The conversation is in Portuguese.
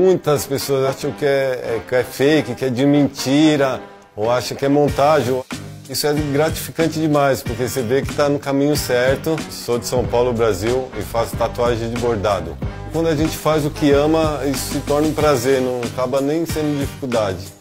Muitas pessoas acham que é, é, que é fake, que é de mentira, ou acham que é montagem. Isso é gratificante demais, porque você vê que está no caminho certo. Sou de São Paulo, Brasil, e faço tatuagem de bordado. Quando a gente faz o que ama, isso se torna um prazer, não acaba nem sendo dificuldade.